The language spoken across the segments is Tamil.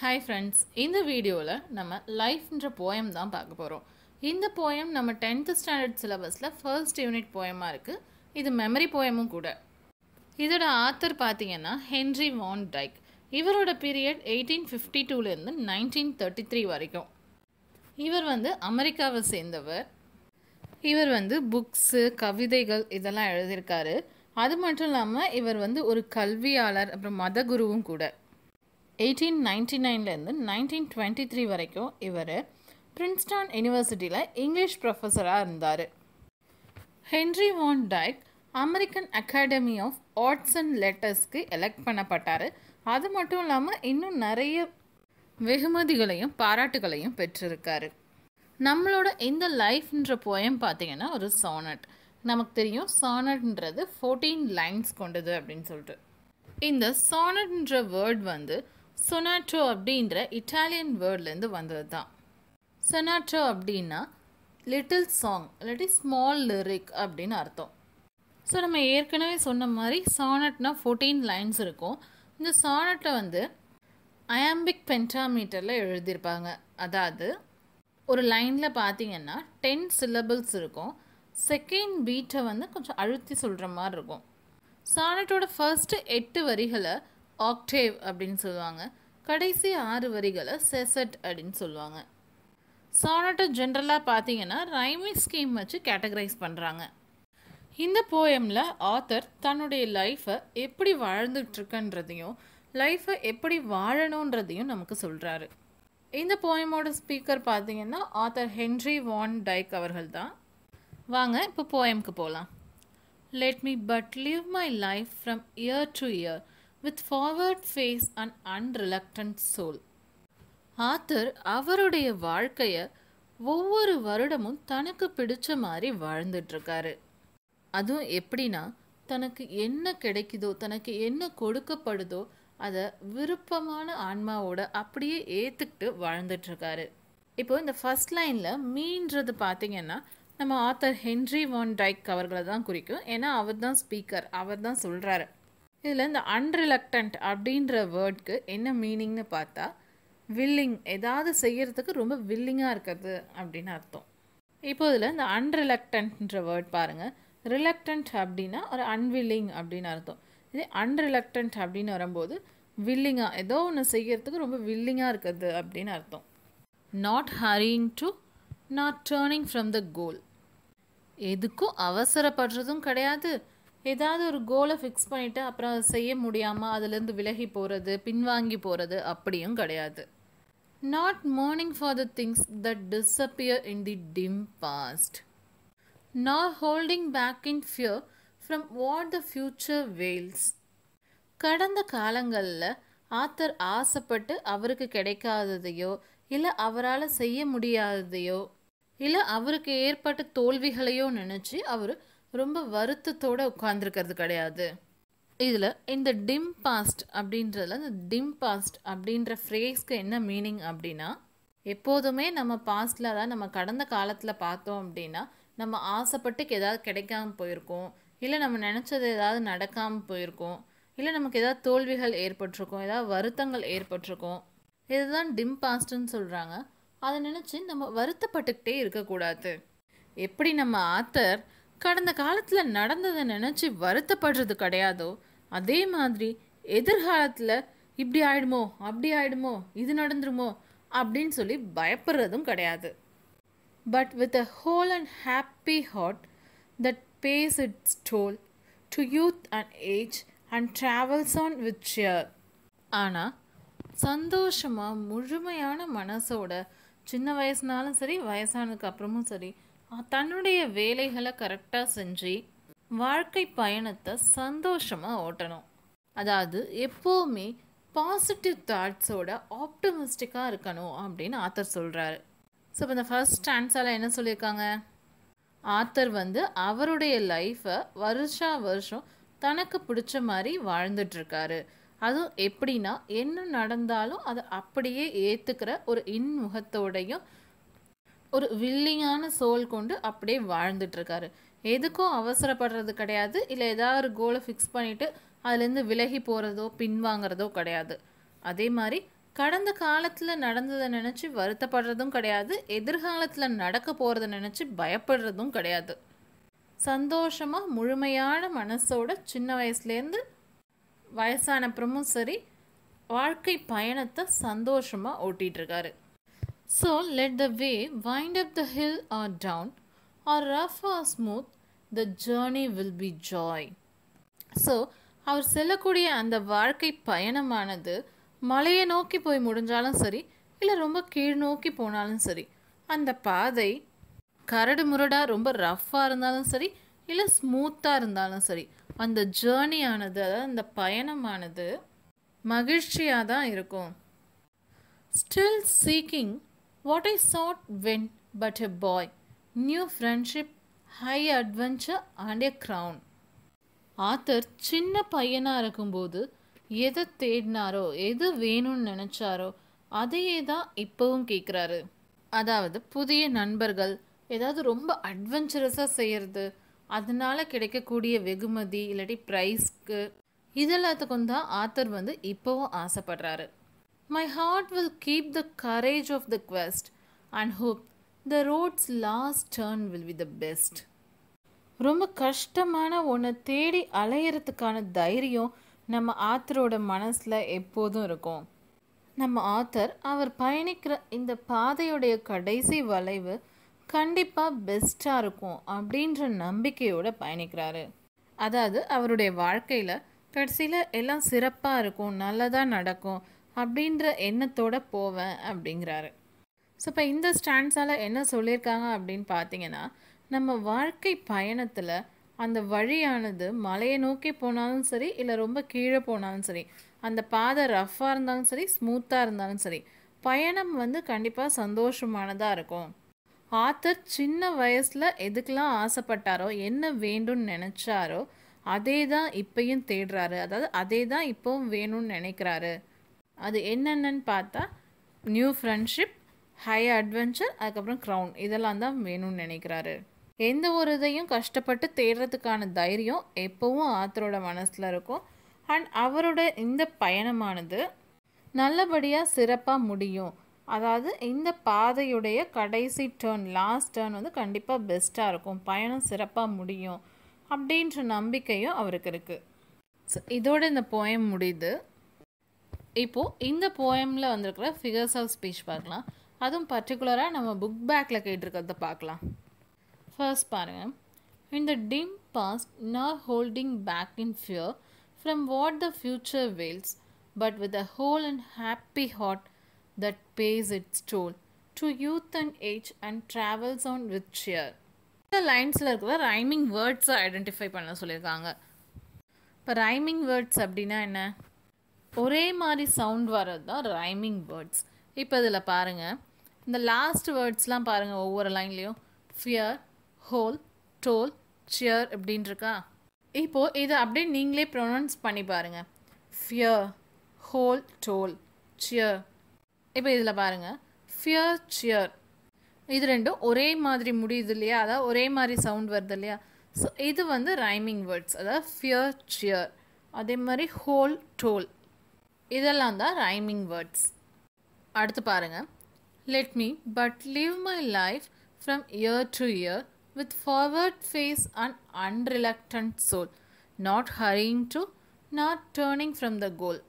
ஹாய் ஃப்ரெண்ட்ஸ் இந்த வீடியோவில் நம்ம லைஃப்ன்ற போயம் தான் பார்க்க போகிறோம் இந்த போயம் நம்ம டென்த்து ஸ்டாண்டர்ட் சிலபஸில் ஃபர்ஸ்ட் யூனிட் போயமாக இருக்குது இது மெமரி போயமும் கூட. இதோட ஆத்தர் பார்த்தீங்கன்னா ஹென்ரி வான் டைக் இவரோட பீரியட் எயிட்டீன் ஃபிஃப்டி டூலேருந்து நைன்டீன் தேர்ட்டி த்ரீ வரைக்கும். இவர் வந்து அமெரிக்காவை சேர்ந்தவர். இவர் வந்து புக்ஸு கவிதைகள் இதெல்லாம் எழுதியிருக்காரு. அது மட்டும் இல்லாமல் இவர் வந்து ஒரு கல்வியாளர் அப்புறம் மத குருவும் கூட. எயிட்டீன் நைன்டி நைன்லேருந்து நைன்டீன் டுவெண்ட்டி த்ரீ வரைக்கும் இவர் பிரின்ஸ்டான் யூனிவர்சிட்டியில் இங்கிலீஷ் ப்ரொஃபஸராக இருந்தார். Henry Van Dyke American Academy of Arts and லெட்டர்ஸ்க்கு elect பண்ணப்பட்டார். அது மட்டும் இல்லாமல் இன்னும் நிறைய வெகுமதிகளையும் பாராட்டுகளையும் பெற்றிருக்காரு. நம்மளோட இந்த லைஃப்ன்ற போயம் பார்த்தீங்கன்னா ஒரு சானட் நமக்கு தெரியும் சானட்ன்றது ஃபோர்டீன் லைன்ஸ் கொண்டது அப்படின்னு சொல்லிட்டு. இந்த சானட்ன்ற வேர்ட் வந்து சொனாட்டோ அப்படின்ற இட்டாலியன் வேர்ட்லேருந்து வந்தது தான். சொனாட்டோ அப்படின்னா லிட்டில் சாங் இல்லாட்டி ஸ்மால் லிரிக் அப்படின்னு அர்த்தம். ஸோ நம்ம ஏற்கனவே சொன்ன மாதிரி சானட்னா ஃபோர்டீன் லைன்ஸ் இருக்கும். இந்த சானட்டை வந்து அயாம்பிக் பென்டாமீட்டரில் எழுதியிருப்பாங்க. அதாவது ஒரு லைனில் பார்த்தீங்கன்னா டென் சிலபிள்ஸ் இருக்கும். செகண்ட் பீட்டை வந்து கொஞ்சம் அழுத்தி சொல்கிற மாதிரி இருக்கும். சானட்டோட ஃபர்ஸ்ட்டு எட்டு வரிகளை ஆக்டேவ் அப்படின்னு சொல்லுவாங்க. கடைசி ஆறு வரிகளை செசட் அப்படின்னு சொல்லுவாங்க. சானட்டை ஜென்ரலாக பார்த்தீங்கன்னா ரைமி ஸ்கீம் வச்சு கேட்டகரைஸ் பண்ணுறாங்க இந்த போயமில் ஆத்தர் தன்னுடைய லைஃப்பை எப்படி வாழ்ந்துட்டுருக்கன்றதையும் லைஃப்பை எப்படி வாழணுன்றதையும் நமக்கு சொல்கிறாரு இந்த போயமோட ஸ்பீக்கர் பார்த்தீங்கன்னா ஆத்தர் ஹென்ரி வான் டைக் அவர்கள் தான். வாங்க இப்போ போயம்க்கு போகலாம் let me but live my life from year to year with forward face and unreluctant soul author அவருடைய வாழ்க்கையை ஒவ்வொரு வருடமும் தனக்கு பிடிச்ச மாதிரி வாழ்ந்துட்டுருக்காரு அதுவும் எப்படின்னா தனக்கு என்ன கிடைக்குதோ தனக்கு என்ன கொடுக்கப்படுதோ அதை விருப்பமான ஆன்மாவோட அப்படியே ஏற்றுக்கிட்டு வாழ்ந்துட்டுருக்காரு இப்போ இந்த ஃபஸ்ட் லைனில் மீன்றது பார்த்தீங்கன்னா நம்ம ஆத்தர் ஹென்ரி வான் டைக் அவர்களை தான் குறிக்கும். ஏன்னா அவர் தான் ஸ்பீக்கர் அவர் தான் சொல்கிறாரு இதில் இந்த அன்ரிலக்டன்ட் அப்படின்ற வேர்ட்க்கு என்ன மீனிங்னு பார்த்தா வில்லிங் ஏதாவது செய்கிறதுக்கு ரொம்ப வில்லிங்காக இருக்கிறது அப்படின்னு அர்த்தம். இப்போ இதில் இந்த அன்ரிலக்டன்ட்ன்ற வேர்ட் பாருங்கள் ரிலக்டன்ட் அப்படின்னா ஒரு அன்வில்லிங் அப்படின்னு அர்த்தம். இதே அன்ரிலக்டன்ட் அப்படின்னு வரும்போது வில்லிங்காக ஏதோ ஒன்று செய்கிறதுக்கு ரொம்ப வில்லிங்காக இருக்கிறது அப்படின்னு அர்த்தம். Not hurrying to not turning from the goal எதுக்கும் அவசரப்படுறதும் கிடையாது. ஏதாவது ஒரு கோலை ஃபிக்ஸ் பண்ணிவிட்டு அப்புறம் அதை செய்ய முடியாமல் அதுலேருந்து விலகி போகிறது பின்வாங்கி போகிறது அப்படியும் கிடையாது. Not mourning for the things that disappear in the dim past not holding back in fear from what the future veils கடந்த காலங்களில் ஆத்தர் ஆசைப்பட்டு அவருக்கு கிடைக்காததையோ இல்லை அவரால் செய்ய முடியாததையோ இல்லை அவருக்கு ஏற்பட்ட தோல்விகளையோ நினச்சி அவர் ரொம்ப வருத்தத்தோடு உட்கார்ந்துருக்கிறது கிடையாது. இதில் இந்த டிம் பாஸ்ட் அப்படின்றதுல இந்த டிம் பாஸ்ட் அப்படின்ற ஃப்ரேஸ்க்கு என்ன மீனிங் அப்படின்னா எப்போதுமே நம்ம பாஸ்டில் அதாவது நம்ம கடந்த காலத்தில் பார்த்தோம் அப்படின்னா நம்ம ஆசைப்பட்டுக்கு ஏதாவது கிடைக்காம போயிருக்கோம். இல்லை நம்ம நினச்சது ஏதாவது நடக்காமல் போயிருக்கோம். இல்லை நமக்கு ஏதாவது தோல்விகள் ஏற்பட்டிருக்கும் ஏதாவது வருத்தங்கள் ஏற்பட்டிருக்கும். இதுதான் டிம் பாஸ்ட்னு சொல்கிறாங்க அதை நினச்சி நம்ம வருத்தப்பட்டுக்கிட்டே இருக்கக்கூடாது. எப்படி நம்ம ஆத்தர் கடந்த காலத்தில் நடந்ததை நினச்சி வருத்தப்படுறது கிடையாதோ? அதே மாதிரி எதிர்காலத்தில் இப்படி ஆயிடுமோ அப்படி ஆயிடுமோ இது நடந்துருமோ அப்படின்னு சொல்லி பயப்படுறதும் கிடையாது. But with a whole and happy heart that pays its toll to youth and age and travels on with cheer ஆனால் சந்தோஷமாக முழுமையான மனசோட சின்ன வயசுனாலும் சரி வயசானதுக்கு அப்புறமும் சரி தன்னுடைய வேலைகளை கரெக்டாக செஞ்சு வாழ்க்கை பயணத்தை சந்தோஷமாக ஓட்டணும். அதாவது எப்போவுமே பாசிட்டிவ் தாட்ஸோட ஆப்டமிஸ்டிக்காக இருக்கணும் அப்படின்னு ஆத்தர் சொல்கிறாரு ஸோ இப்போ இந்த ஃபர்ஸ்ட் ஆன்சரில் என்ன சொல்லியிருக்காங்க? ஆத்தர் வந்து அவருடைய லைஃப்பை வருஷா வருஷம் தனக்கு பிடிச்ச மாதிரி வாழ்ந்துட்டுருக்காரு. அதுவும் எப்படின்னா என்ன நடந்தாலும் அதை அப்படியே ஏற்றுக்கிற ஒரு இன்முகத்தோடையும் ஒரு வில்லிங்கான சோல் கொண்டு அப்படியே வாழ்ந்துட்டுருக்காரு. எதுக்கும் அவசரப்படுறது கிடையாது. இல்லை ஏதாவது ஒரு கோலை ஃபிக்ஸ் பண்ணிவிட்டு அதுலேருந்து விலகி போகிறதோ பின்வாங்கிறதோ கிடையாது. அதே மாதிரி கடந்த காலத்தில் நடந்ததை நினச்சி வருத்தப்படுறதும் கிடையாது. எதிர்காலத்தில் நடக்க போகிறத நினச்சி பயப்படுறதும் கிடையாது. சந்தோஷமாக முழுமையான மனசோட சின்ன வயசுலேருந்து வயசானப்புறமும் சரி வாழ்க்கை பயணத்தை சந்தோஷமாக ஓட்டிகிட்டு So so the the wind up the the hill or down or or smooth, smooth the journey will be joy so அவர் செல்லக்கூடிய அந்த வாழ்க்கை பயணமானது மலையை நோக்கி போய் முடிஞ்சாலும் சரி இல்லை ரொம்ப கீழ் நோக்கி போனாலும் சரி அந்த பாதை கரடு முரடாக ரொம்ப ரஃப்பாக இருந்தாலும் சரி இல்லை ஸ்மூத்தாக இருந்தாலும் சரி அந்த ஜேர்னியானது அதாவது அந்த பயணமானது மகிழ்ச்சியாக தான் இருக்கும். Still seeking what I sought when but a boy new friendship high adventure and a crown author சின்ன பையனாக இருக்கும்போது எதை தேடினாரோ எது வேணும்னு நினச்சாரோ அதையே தான் இப்போவும் கேட்குறாரு. அதாவது புதிய நண்பர்கள் ஏதாவது ரொம்ப அட்வென்ச்சரஸாக செய்கிறது அதனால கிடைக்கக்கூடிய வெகுமதி இல்லாட்டி ப்ரைஸ்க்கு இதெல்லாத்துக்கும் தான் ஆத்தர் வந்து இப்போவும் ஆசைப்படுறாரு. My heart will keep the courage of the quest and hope the road's last turn will be the best ரொம்ப கஷ்டமான ஒன்றை தேடி அலையிறதுக்கான தைரியம் நம்ம ஆத்தரோட மனசில் எப்போதும் இருக்கும். நம்ம ஆத்தர் அவர் பயணிக்கிற இந்த பாதையுடைய கடைசி வளைவு கண்டிப்பாக பெஸ்ட்டாக இருக்கும் அப்படின்ற நம்பிக்கையோடு பயணிக்கிறாரு. அதாவது அவருடைய வாழ்க்கையில் கடைசியில் எல்லாம் சிறப்பாக இருக்கும் நல்லதாக நடக்கும் அப்படின்ற எண்ணத்தோட போவேன் அப்படிங்கிறாரு. ஸோ இப்போ இந்த ஸ்டாண்ட்ஸால் என்ன சொல்லியிருக்காங்க அப்படின்னு பார்த்தீங்கன்னா நம்ம வாழ்க்கை பயணத்தில் அந்த வழியானது மலையை நோக்கி போனாலும் சரி இல்லை ரொம்ப கீழே போனாலும் சரி அந்த பாதை ரஃப்பாக இருந்தாலும் சரி ஸ்மூத்தாக இருந்தாலும் சரி பயணம் வந்து கண்டிப்பாக சந்தோஷமானதாக இருக்கும். ஆத்தர் சின்ன வயசில் எதுக்கெலாம் ஆசைப்பட்டாரோ என்ன வேண்டும்னு நினச்சாரோ அதே தான் இப்பையும் தேடுறாரு. அதாவது அதே தான் இப்போவும் வேணும்னு நினைக்கிறாரு. அது என்னென்னு பார்த்தா நியூ ஃப்ரெண்ட்ஷிப் ஹை அட்வென்ச்சர் அதுக்கப்புறம் க்ரௌன் இதெல்லாம் தான் வேணும்னு நினைக்கிறாரு. எந்த ஒரு இதையும் கஷ்டப்பட்டு தேடுறதுக்கான தைரியம் எப்போவும் ஆத்தரோட மனசில் இருக்கும். அண்ட் அவரோட இந்த பயணமானது நல்லபடியாக சிறப்பாக முடியும். அதாவது இந்த பாதையுடைய கடைசி டேர்ன் லாஸ்ட் டேர்ன் வந்து கண்டிப்பாக பெஸ்ட்டாக இருக்கும். பயணம் சிறப்பாக முடியும். அப்படின்ற நம்பிக்கையும் அவருக்கு இருக்குது ஸோ இதோட இந்த போயம் முடியுது. இப்போது இந்த போயமில் வந்திருக்கிற ஃபிகர்ஸ் ஆஃப் ஸ்பீச் பார்க்கலாம். அதுவும் பர்டிகுலராக நம்ம புக் பேக்கில் கேட்டிருக்கிறத பார்க்கலாம். ஃபர்ஸ்ட் பாருங்கள் in the dim past not holding back in fear from what the future veils but with a whole and happy heart that pays its toll to youth and age and travels on with cheer இந்த லைன்ஸில் இருக்கிற ரைமிங் வேர்ட்ஸை ஐடென்டிஃபை பண்ண சொல்லியிருக்காங்க. இப்போ ரைமிங் வேர்ட்ஸ் அப்படின்னா என்ன? ஒரே மாதிரி சவுண்ட் வர்றது தான் ரைமிங் வேர்ட்ஸ் இப்போ இதில் பாருங்கள் இந்த லாஸ்ட் வேர்ட்ஸ்லாம் பாருங்கள் ஒவ்வொரு லைன்லேயும் ஃபியர் ஹோல் டோல் சியர் அப்படின்ட்டுருக்கா இருக்கா இப்போது இதை அப்படியே நீங்களே ப்ரொனவுன்ஸ் பண்ணி பாருங்கள் ஃபியர் ஹோல் டோல் சியர் இப்போ இதில் பாருங்கள் ஃபியர் சியர் இது ரெண்டும் ஒரே மாதிரி முடியுது இல்லையா? அதாவது ஒரே மாதிரி சவுண்ட் வருது இல்லையா? ஸோ இது வந்து ரைமிங் வேர்ட்ஸ் அதாவது ஃபியர் சியர் அதே மாதிரி ஹோல் டோல் இதெல்லாம் தான் ரைமிங் வேர்ட்ஸ் அடுத்து பாருங்கள் let me but live my life from year to year with forward face and unreluctant soul not hurrying to not turning from the goal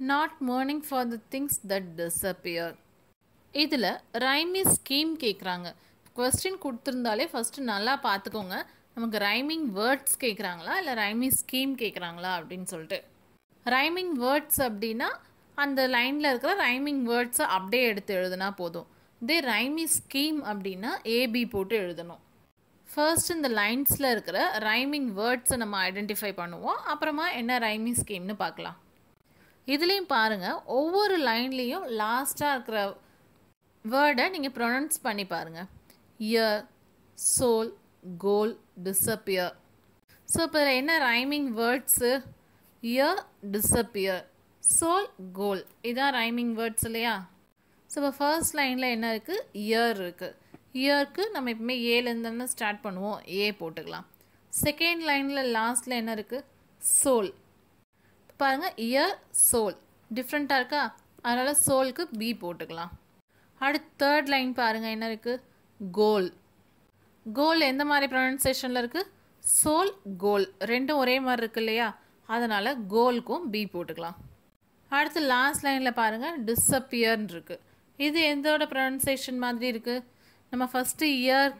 not mourning for the things that disappear இதில் ரைமி ஸ்கீம் கேட்குறாங்க கொஸ்டின் கொடுத்துருந்தாலே ஃபஸ்ட்டு நல்லா பார்த்துக்கோங்க நமக்கு ரைமிங் வேர்ட்ஸ் கேட்குறாங்களா இல்லை ரைமி ஸ்கீம் கேட்குறாங்களா அப்படின்னு சொல்லிட்டு. ரைமிங் வேர்ட்ஸ் அப்படின்னா அந்த லைனில் இருக்கிற ரைமிங் வேர்ட்ஸை அப்படியே எடுத்து எழுதுனா போதும். இதே ரைமி ஸ்கீம் அப்படின்னா ஏபி போட்டு எழுதணும். ஃபர்ஸ்ட் இந்த லைன்ஸில் இருக்கிற ரைமிங் வேர்ட்ஸை நம்ம ஐடென்டிஃபை பண்ணுவோம். அப்புறமா என்ன ரைமிங் ஸ்கீம்னு பார்க்கலாம். இதுலேயும் பாருங்கள் ஒவ்வொரு லைன்லேயும் லாஸ்ட்டாக இருக்கிற வேர்டை நீங்கள் ப்ரொனவுன்ஸ் பண்ணி பாருங்கள் year soul goal disappear so இப்போ என்ன rhyming words year disappear soul goal இதான் ரைமிங் வேர்ட்ஸ் இல்லையா? ஸோ இப்போ ஃபர்ஸ்ட் லைனில் என்ன இருக்குது இயர் இருக்குது இயருக்கு நம்ம எப்பவுமே ஏலேருந்து ஸ்டார்ட் பண்ணுவோம். ஏ போட்டுக்கலாம். செகண்ட் லைனில் லாஸ்ட்டில் என்ன இருக்குது சோல் பாருங்கள் இயர் சோல் டிஃப்ரெண்ட்டாக இருக்கா? அதனால் சோலுக்கு பி போட்டுக்கலாம். அடுத்து தேர்ட் லைன் பாருங்கள் என்ன இருக்குது கோல் கோல் எந்த மாதிரி ப்ரொனன்சேஷனில் இருக்குது சோல் கோல் ரெண்டும் ஒரே மாதிரி இருக்கு இல்லையா? அதனால் கோல்க்கும் பி போட்டுக்கலாம். அடுத்து லாஸ்ட் லைனில் பாருங்கள் டிஸப்பியர்னு இருக்குது இது எந்தோட ப்ரொனன்சேஷன் மாதிரி இருக்குது நம்ம ஃபஸ்ட்டு இயர்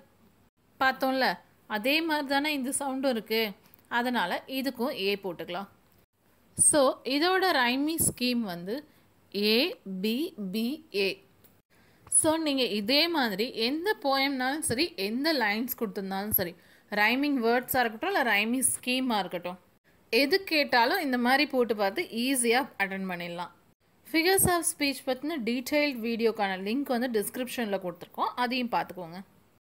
பார்த்தோம்ல அதே மாதிரி தானே இந்த சவுண்டும் இருக்குது அதனால் இதுக்கும் ஏ போட்டுக்கலாம். ஸோ இதோட ரைமி ஸ்கீம் வந்து A B B A so நீங்கள் இதே மாதிரி எந்த போயம்னாலும் சரி எந்த லைன்ஸ் கொடுத்துருந்தாலும் சரி ரைமிங் வேர்ட்ஸாக இருக்கட்டும் இல்லை ரைமிங் ஸ்கீமாக இருக்கட்டும் எது கேட்டாலும் இந்த மாதிரி போட்டு பார்த்து ஈஸியாக அட்டன் பண்ணிடலாம். ஃபிகர்ஸ் ஆஃப் ஸ்பீச் பற்றின டீட்டெயில்ட் வீடியோக்கான லிங்க் வந்து டிஸ்கிரிப்ஷனில் கொடுத்துருக்கோம். அதையும் பார்த்துக்கோங்க.